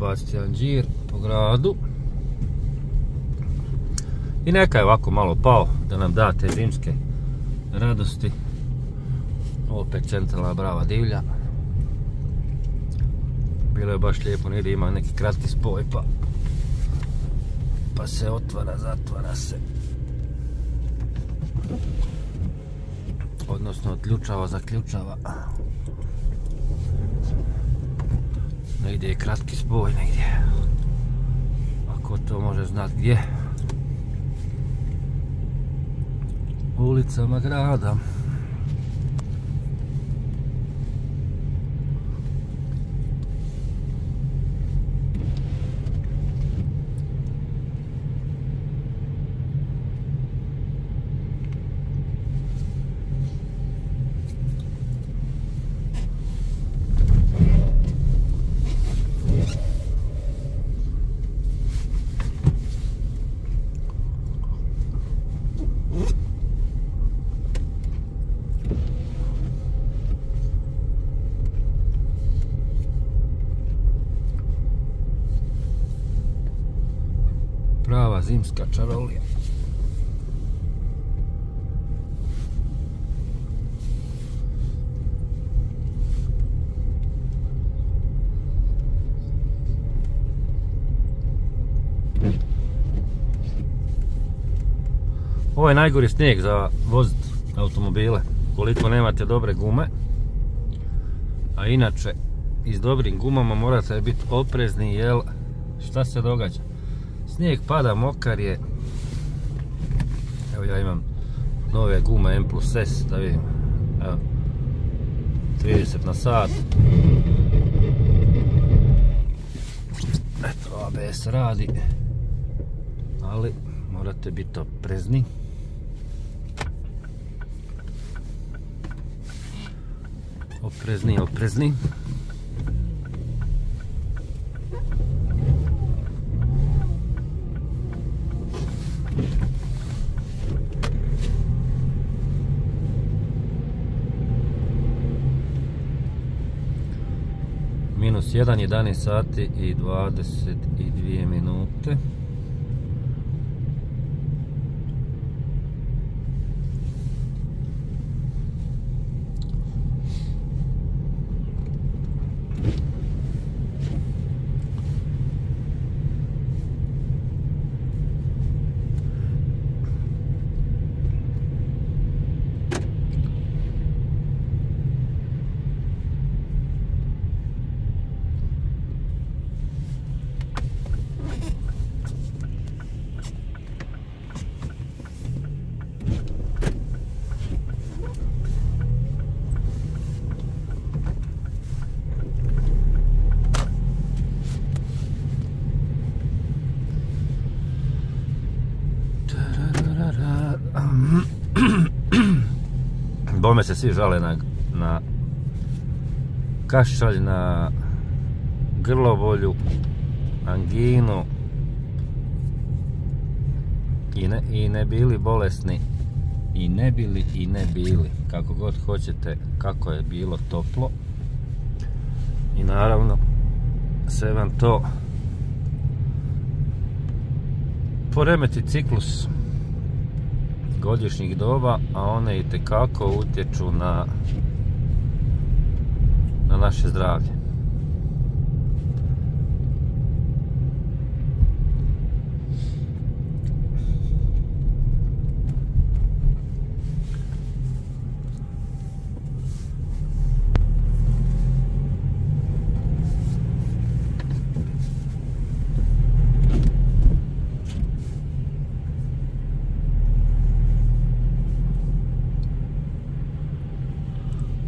baciti jedan džir po gradu. I neka je ovako malo pao da nam da te zimske radosti. Opet centralna brava divlja. Bilo je baš lijepo, negdje ima neki kratki spoj pa pa se otvara, zatvara se. Odnosno odključava, zaključava. Negdje je kratki spoj, negdje. Ako to može znati gdje. Ulicama grada. Zimska čarolija. Ovo je najgori snijeg za vozit automobile. Koliko nemate dobre gume. A inače, i s dobrim gumama morate biti oprezni, jel šta se događa? Snijeg pada, mokar je. Evo ja imam nove gume M plus S, da vidim. Evo. 30 na sat. Eto, ABS radi. Ali morate biti oprezni. Oprezni, oprezni. Minus 1, 11 sati i 22 minute. Bome se svi žale na, na kašalj, na grlobolju, anginu i ne, i ne bili bolesni. I ne bili i ne bili. Kako god hoćete kako je bilo toplo. I naravno sve vam to poremeti ciklus godišnjih doba, a one i tekako utječu na, na naše zdravlje.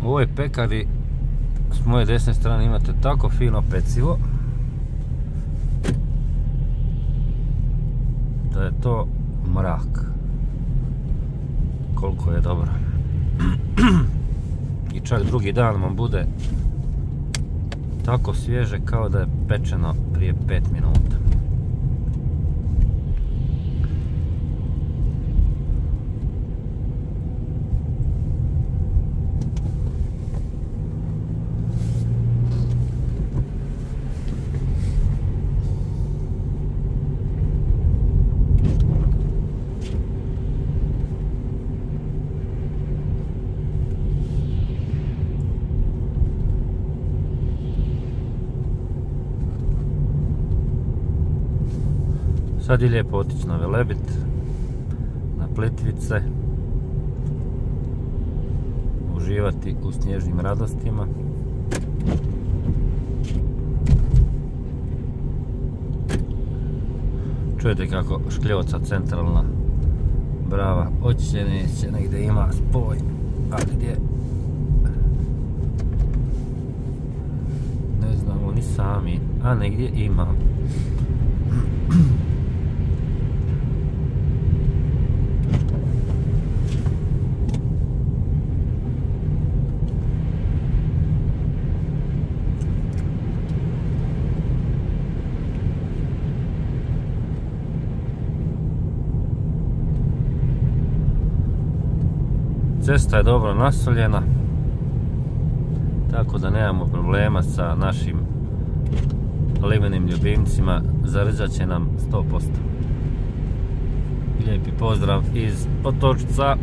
U ovoj pekari s moje desne strane imate tako fino pecivo da je to mrak. Koliko je dobro. I čak drugi dan vam bude tako svježe kao da je pečeno prije 5 minuta Sad je lijepo otići na Velebit, na Plitvice, uživati u snježnim radostima. Čujete kako škljoca centralna brava oće neće, negdje ima spoj, a gdje ne znamo ni sami, a negdje ima. Cesta je dobro nasoljena, tako da nemamo problema sa našim limenim ljubimcima, zarezat će nam 100%. Lijepi pozdrav iz Otočca.